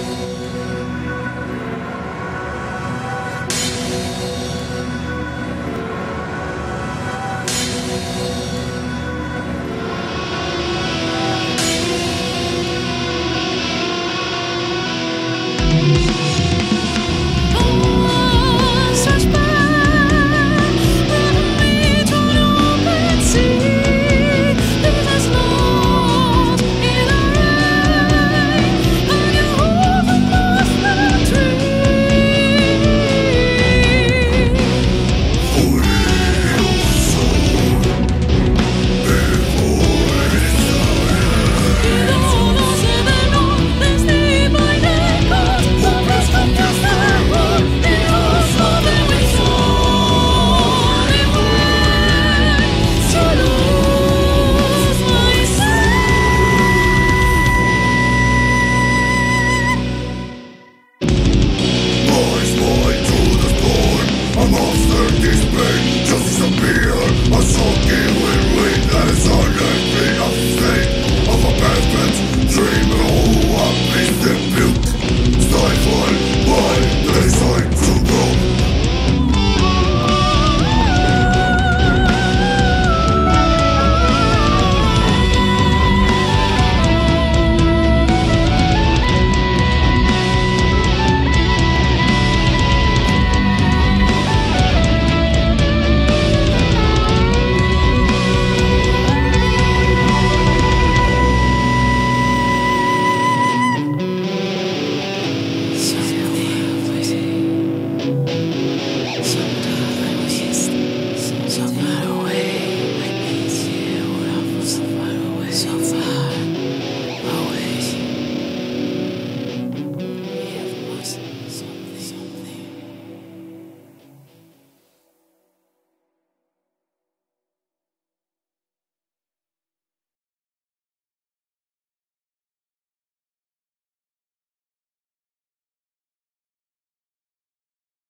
うん。me just A soul that is of a perfect dream Oh,